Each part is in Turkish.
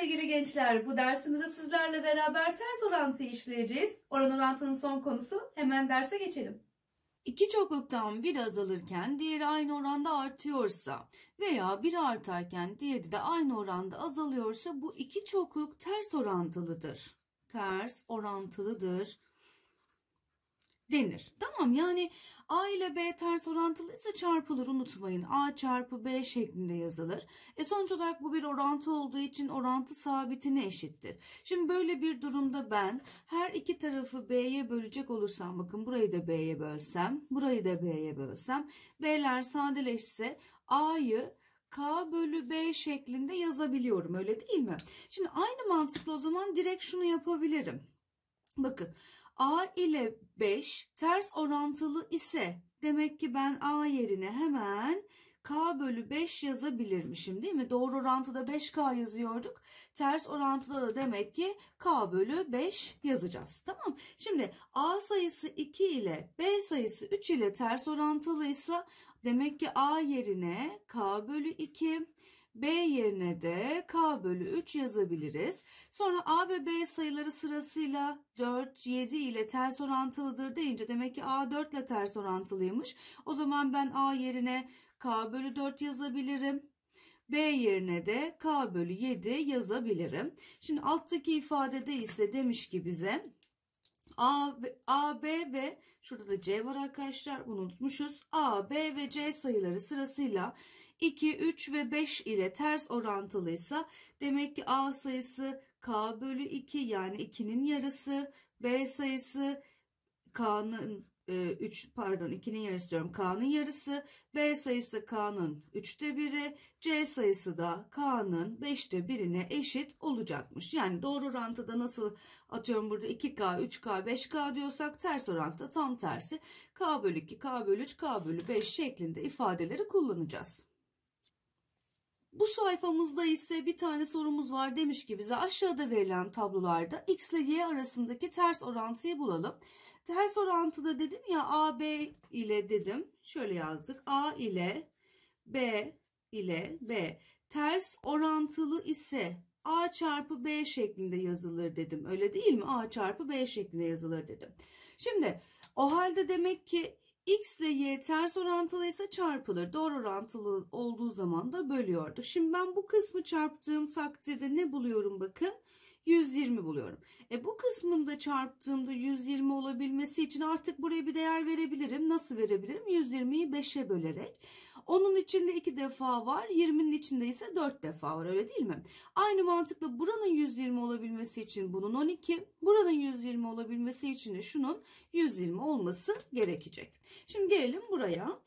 sevgili gençler. Bu dersimizde sizlerle beraber ters orantıyı işleyeceğiz. Oran orantının son konusu. Hemen derse geçelim. İki çokluktan biri azalırken diğeri aynı oranda artıyorsa veya biri artarken diğeri de aynı oranda azalıyorsa bu iki çokluk ters orantılıdır. Ters orantılıdır denir. Tamam yani A ile B ters orantılıysa çarpılır unutmayın. A çarpı B şeklinde yazılır. E sonuç olarak bu bir orantı olduğu için orantı sabitine eşittir. Şimdi böyle bir durumda ben her iki tarafı B'ye bölecek olursam bakın burayı da B'ye bölsem burayı da B'ye bölsem B'ler sadeleşse A'yı K bölü B şeklinde yazabiliyorum öyle değil mi? Şimdi aynı mantıkla o zaman direkt şunu yapabilirim. Bakın A ile 5 ters orantılı ise demek ki ben A yerine hemen K bölü 5 yazabilirmişim değil mi? Doğru orantıda 5K yazıyorduk. Ters orantıda da demek ki K bölü 5 yazacağız. Tamam. Şimdi A sayısı 2 ile B sayısı 3 ile ters orantılıysa demek ki A yerine K bölü 2 B yerine de K bölü 3 yazabiliriz. Sonra A ve B sayıları sırasıyla 4, 7 ile ters orantılıdır deyince demek ki A 4 ile ters orantılıymış. O zaman ben A yerine K bölü 4 yazabilirim. B yerine de K bölü 7 yazabilirim. Şimdi alttaki ifadede ise demiş ki bize A, A, B ve şurada da C var arkadaşlar unutmuşuz. A, B ve C sayıları sırasıyla 2, 3 ve 5 ile ters orantılıysa demek ki A sayısı K bölü 2 yani 2'nin yarısı B sayısı K'nın 3 e, pardon 2'nin yarısı diyorum K'nın yarısı B sayısı K'nın 3'te 1'i C sayısı da K'nın 5'te 1'ine eşit olacakmış. Yani doğru orantıda nasıl atıyorum burada 2K 3K 5K diyorsak ters orantıda tam tersi K bölü 2 K bölü 3 K bölü 5 şeklinde ifadeleri kullanacağız. Bu sayfamızda ise bir tane sorumuz var demiş ki bize aşağıda verilen tablolarda x ile y arasındaki ters orantıyı bulalım. Ters orantıda dedim ya a b ile dedim. Şöyle yazdık. A ile b ile b. Ters orantılı ise a çarpı b şeklinde yazılır dedim. Öyle değil mi? A çarpı b şeklinde yazılır dedim. Şimdi o halde demek ki X ile Y ters orantılıysa çarpılır. Doğru orantılı olduğu zaman da bölüyordu. Şimdi ben bu kısmı çarptığım takdirde ne buluyorum bakın? 120 buluyorum. E bu kısmında çarptığımda 120 olabilmesi için artık buraya bir değer verebilirim. Nasıl verebilirim? 120'yi 5'e bölerek. Onun içinde 2 defa var. 20'nin içinde ise 4 defa var öyle değil mi? Aynı mantıkla buranın 120 olabilmesi için bunun 12. Buranın 120 olabilmesi için de şunun 120 olması gerekecek. Şimdi gelelim buraya.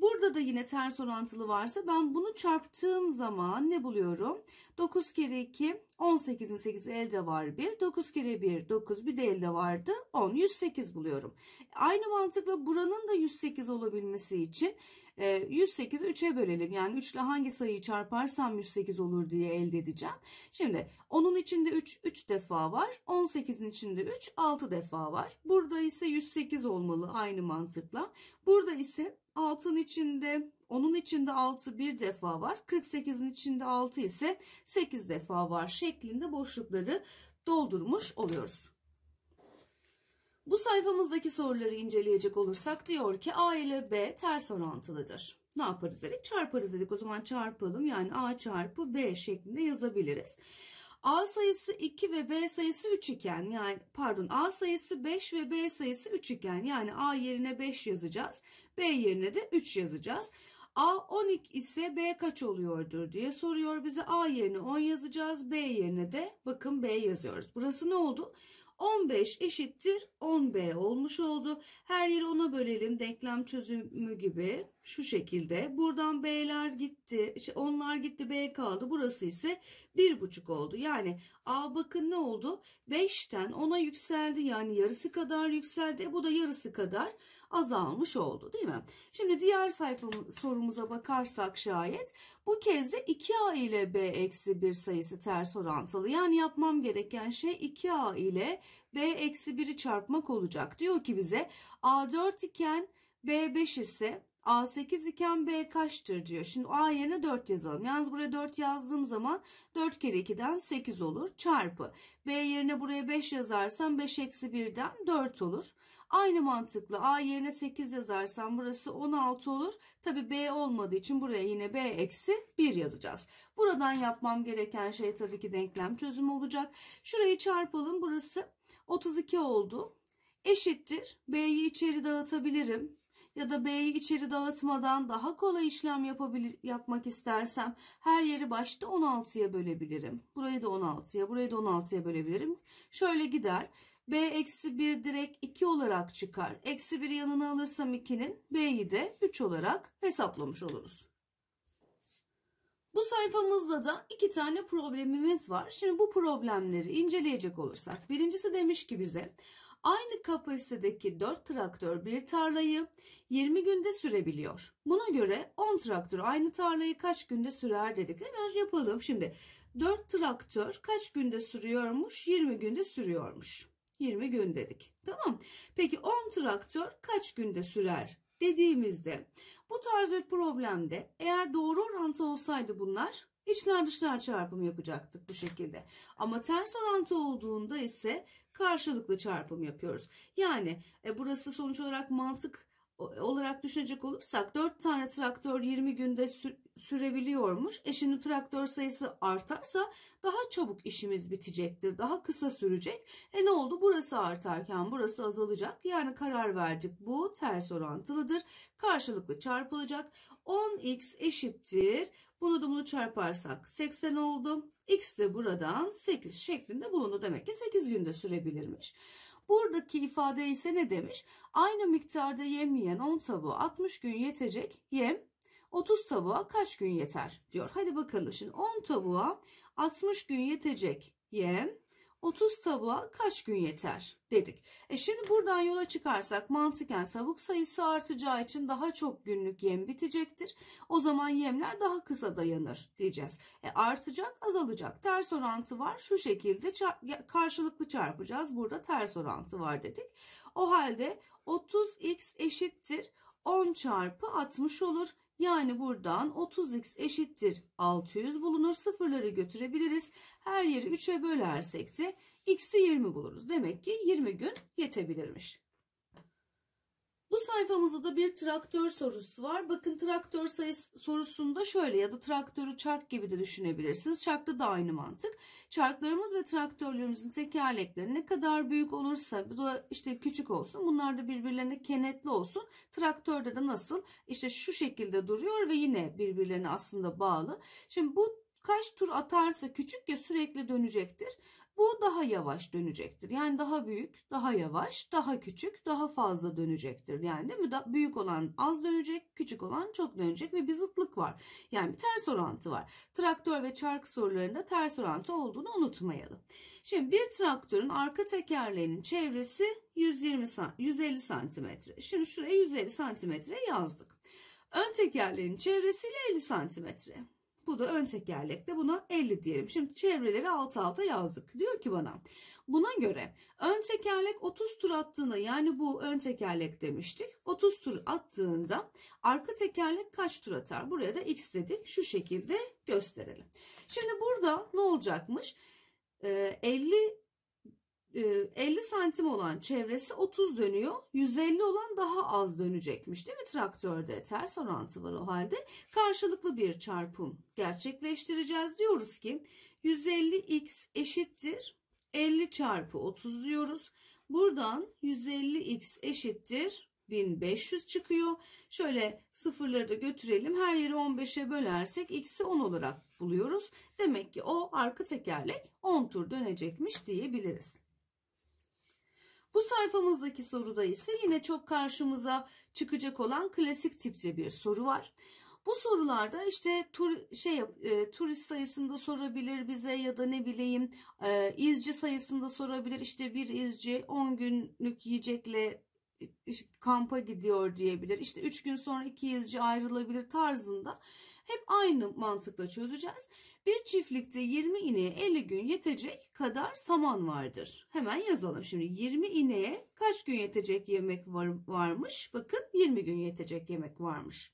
Burada da yine ters orantılı varsa ben bunu çarptığım zaman ne buluyorum? 9 kere 2 18'in 8 elde var 1. 9 kere 1 9 bir de elde vardı 10 108 buluyorum. Aynı mantıkla buranın da 108 olabilmesi için 108'i 3'e bölelim. Yani 3 ile hangi sayıyı çarparsam 108 olur diye elde edeceğim. Şimdi onun içinde 3 3 defa var. 18'in içinde 3 6 defa var. Burada ise 108 olmalı aynı mantıkla. Burada ise 6'nın içinde onun içinde 6 bir defa var. 48'in içinde 6 ise 8 defa var şeklinde boşlukları doldurmuş oluyoruz. Bu sayfamızdaki soruları inceleyecek olursak diyor ki A ile B ters orantılıdır. Ne yaparız dedik? Çarparız dedik. O zaman çarpalım. Yani A çarpı B şeklinde yazabiliriz. A sayısı 2 ve B sayısı 3 iken yani pardon A sayısı 5 ve B sayısı 3 iken yani A yerine 5 yazacağız. B yerine de 3 yazacağız. A 12 ise B kaç oluyordur diye soruyor bize. A yerine 10 yazacağız. B yerine de bakın B yazıyoruz. Burası ne oldu? 15 eşittir 10b olmuş oldu. Her yeri ona bölelim denklem çözümü gibi şu şekilde. Buradan b'ler gitti. Onlar gitti b kaldı. Burası ise 1,5 oldu. Yani a bakın ne oldu? 5'ten 10'a yükseldi. Yani yarısı kadar yükseldi. E, bu da yarısı kadar azalmış oldu değil mi? Şimdi diğer sayfa sorumuza bakarsak şayet bu kez de 2a ile b eksi 1 sayısı ters orantılı. Yani yapmam gereken şey 2a ile b eksi 1'i çarpmak olacak. Diyor ki bize a 4 iken b 5 ise A 8 iken B kaçtır diyor. Şimdi A yerine 4 yazalım. Yalnız buraya 4 yazdığım zaman 4 kere 2'den 8 olur. Çarpı. B yerine buraya 5 yazarsam 5 eksi 1'den 4 olur. Aynı mantıkla A yerine 8 yazarsam burası 16 olur. Tabi B olmadığı için buraya yine B eksi 1 yazacağız. Buradan yapmam gereken şey tabii ki denklem çözümü olacak. Şurayı çarpalım. Burası 32 oldu. Eşittir. B'yi içeri dağıtabilirim ya da B'yi içeri dağıtmadan daha kolay işlem yapabilir, yapmak istersem her yeri başta 16'ya bölebilirim. Burayı da 16'ya, burayı da 16'ya bölebilirim. Şöyle gider. B eksi 1 direkt 2 olarak çıkar. Eksi 1 yanına alırsam 2'nin B'yi de 3 olarak hesaplamış oluruz. Bu sayfamızda da iki tane problemimiz var. Şimdi bu problemleri inceleyecek olursak. Birincisi demiş ki bize aynı kapasitedeki 4 traktör bir tarlayı 20 günde sürebiliyor. Buna göre 10 traktör aynı tarlayı kaç günde sürer dedik. Hemen yapalım. Şimdi 4 traktör kaç günde sürüyormuş? 20 günde sürüyormuş. 20 gün dedik. Tamam. Peki 10 traktör kaç günde sürer dediğimizde bu tarz bir problemde eğer doğru orantı olsaydı bunlar içler dışlar çarpımı yapacaktık bu şekilde. Ama ters orantı olduğunda ise karşılıklı çarpım yapıyoruz. Yani e, burası sonuç olarak mantık olarak düşünecek olursak 4 tane traktör 20 günde sü sürebiliyormuş. E şimdi traktör sayısı artarsa daha çabuk işimiz bitecektir. Daha kısa sürecek. E ne oldu? Burası artarken burası azalacak. Yani karar verdik. Bu ters orantılıdır. Karşılıklı çarpılacak. 10x eşittir. Bunu da bunu çarparsak 80 oldu. X de buradan 8 şeklinde bulundu. Demek ki 8 günde sürebilirmiş. Buradaki ifade ise ne demiş? Aynı miktarda yem yiyen 10 tavuğa 60 gün yetecek yem 30 tavuğa kaç gün yeter diyor. Hadi bakalım şimdi 10 tavuğa 60 gün yetecek yem 30 tavuğa kaç gün yeter dedik. E şimdi buradan yola çıkarsak mantıken tavuk sayısı artacağı için daha çok günlük yem bitecektir. O zaman yemler daha kısa dayanır diyeceğiz. E artacak azalacak. Ters orantı var. Şu şekilde çarp karşılıklı çarpacağız. Burada ters orantı var dedik. O halde 30x eşittir 10 çarpı 60 olur. Yani buradan 30x eşittir 600 bulunur. Sıfırları götürebiliriz. Her yeri 3'e bölersek de x'i 20 buluruz. Demek ki 20 gün yetebilirmiş. Bu sayfamızda da bir traktör sorusu var. Bakın traktör sayısı sorusunda şöyle ya da traktörü çark gibi de düşünebilirsiniz. Çarkta da aynı mantık. Çarklarımız ve traktörlerimizin tekerlekleri ne kadar büyük olursa bu da işte küçük olsun. Bunlar da birbirlerine kenetli olsun. Traktörde de nasıl? İşte şu şekilde duruyor ve yine birbirlerine aslında bağlı. Şimdi bu kaç tur atarsa küçük ya sürekli dönecektir. Bu daha yavaş dönecektir. Yani daha büyük, daha yavaş, daha küçük, daha fazla dönecektir. Yani değil mi? Da büyük olan az dönecek, küçük olan çok dönecek ve bir zıtlık var. Yani bir ters orantı var. Traktör ve çark sorularında ters orantı olduğunu unutmayalım. Şimdi bir traktörün arka tekerleğinin çevresi 120 150 santimetre. Şimdi şuraya 150 santimetre yazdık. Ön tekerleğin çevresiyle 50 santimetre. Bu da ön tekerlekte buna 50 diyelim. Şimdi çevreleri alt alta yazdık. Diyor ki bana buna göre ön tekerlek 30 tur attığında yani bu ön tekerlek demiştik. 30 tur attığında arka tekerlek kaç tur atar? Buraya da x dedik. Şu şekilde gösterelim. Şimdi burada ne olacakmış? 50 ee, 50 santim olan çevresi 30 dönüyor. 150 olan daha az dönecekmiş değil mi traktörde? Ters orantı var o halde. Karşılıklı bir çarpım gerçekleştireceğiz. Diyoruz ki 150x eşittir 50 çarpı 30 diyoruz. Buradan 150x eşittir 1500 çıkıyor. Şöyle sıfırları da götürelim. Her yeri 15'e bölersek x'i 10 olarak buluyoruz. Demek ki o arka tekerlek 10 tur dönecekmiş diyebiliriz. Bu sayfamızdaki soruda ise yine çok karşımıza çıkacak olan klasik tipte bir soru var. Bu sorularda işte tur, şey e, turist sayısında sorabilir bize ya da ne bileyim e, izci sayısında sorabilir. İşte bir izci 10 günlük yiyecekle kampa gidiyor diyebilir. İşte 3 gün sonra iki yazıcı ayrılabilir tarzında hep aynı mantıkla çözeceğiz. Bir çiftlikte 20 ineğe 50 gün yetecek kadar saman vardır. Hemen yazalım şimdi 20 ineğe kaç gün yetecek yemek var, varmış? Bakın 20 gün yetecek yemek varmış.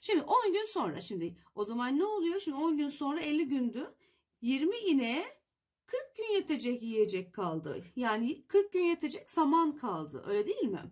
Şimdi 10 gün sonra şimdi o zaman ne oluyor? Şimdi 10 gün sonra 50 gündü. 20 ineğe 40 gün yetecek yiyecek kaldı. Yani 40 gün yetecek saman kaldı. Öyle değil mi?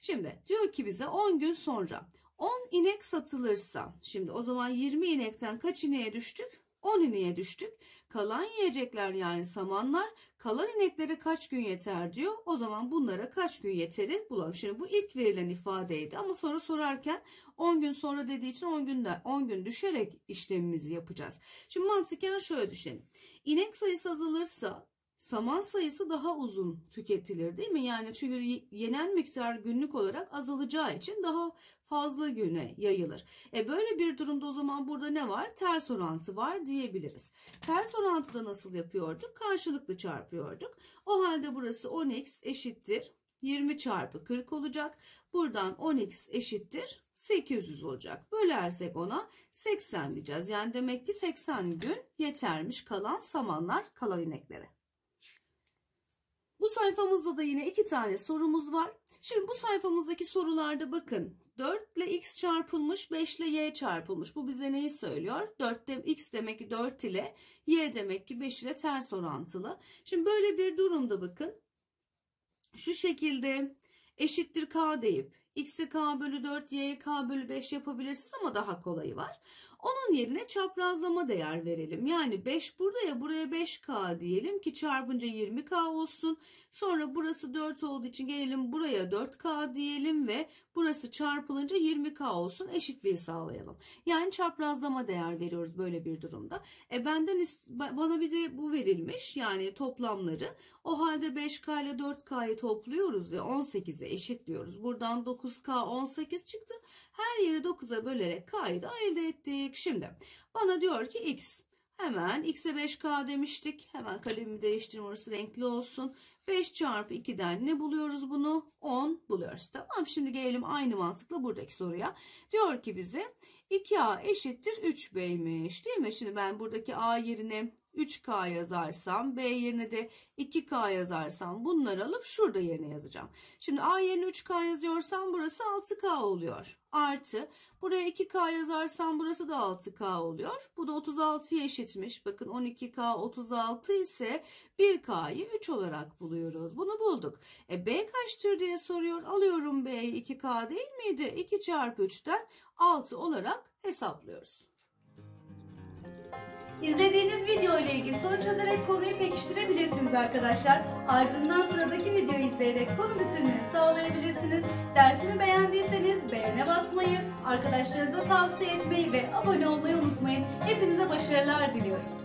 Şimdi diyor ki bize 10 gün sonra 10 inek satılırsa şimdi o zaman 20 inekten kaç ineğe düştük? 10 ineğe düştük. Kalan yiyecekler yani samanlar kalan ineklere kaç gün yeter diyor. O zaman bunlara kaç gün yeteri bulalım. Şimdi bu ilk verilen ifadeydi ama sonra sorarken 10 gün sonra dediği için 10 günde 10 gün düşerek işlemimizi yapacağız. Şimdi mantıken şöyle düşünelim. İnek sayısı azalırsa saman sayısı daha uzun tüketilir değil mi? Yani çünkü yenen miktar günlük olarak azalacağı için daha fazla güne yayılır. E böyle bir durumda o zaman burada ne var? Ters orantı var diyebiliriz. Ters orantıda nasıl yapıyorduk? Karşılıklı çarpıyorduk. O halde burası 10x eşittir 20 çarpı 40 olacak. Buradan 10x eşittir 800 olacak. Bölersek ona 80 diyeceğiz. Yani demek ki 80 gün yetermiş kalan samanlar kalan ineklere. Bu sayfamızda da yine iki tane sorumuz var. Şimdi bu sayfamızdaki sorularda bakın 4 ile x çarpılmış 5 ile y çarpılmış. Bu bize neyi söylüyor? 4 de, x demek ki 4 ile y demek ki 5 ile ters orantılı. Şimdi böyle bir durumda bakın şu şekilde eşittir k deyip x'e k bölü 4 y'ye k bölü 5 yapabilirsiniz ama daha kolayı var. Onun yerine çaprazlama değer verelim. Yani 5 burada ya buraya 5K diyelim ki çarpınca 20K olsun. Sonra burası 4 olduğu için gelelim buraya 4K diyelim ve burası çarpılınca 20K olsun eşitliği sağlayalım. Yani çaprazlama değer veriyoruz böyle bir durumda. E benden bana bir de bu verilmiş yani toplamları. O halde 5K ile 4K'yı topluyoruz ve 18'e eşitliyoruz. Buradan 9K 18 çıktı. Her yeri 9'a bölerek K'yı da elde ettik. Şimdi bana diyor ki X. Hemen x'e 5k demiştik. Hemen kalemimi değiştireyim orası renkli olsun. 5 çarpı 2'den ne buluyoruz bunu? 10 buluyoruz. Tamam şimdi gelelim aynı mantıkla buradaki soruya. Diyor ki bize 2a eşittir 3b'ymiş değil mi? Şimdi ben buradaki a yerine 3K yazarsam B yerine de 2K yazarsam bunları alıp şurada yerine yazacağım. Şimdi A yerine 3K yazıyorsam burası 6K oluyor. Artı buraya 2K yazarsam burası da 6K oluyor. Bu da 36'ya eşitmiş. Bakın 12K 36 ise 1K'yı 3 olarak buluyoruz. Bunu bulduk. E B kaçtır diye soruyor. Alıyorum B'yi 2K değil miydi? 2 çarpı 3'ten 6 olarak hesaplıyoruz. İzlediğiniz video ile ilgili soru çözerek konuyu pekiştirebilirsiniz arkadaşlar. Ardından sıradaki videoyu izleyerek konu bütünlüğünü sağlayabilirsiniz. Dersimi beğendiyseniz beğene basmayı, arkadaşlarınıza tavsiye etmeyi ve abone olmayı unutmayın. Hepinize başarılar diliyorum.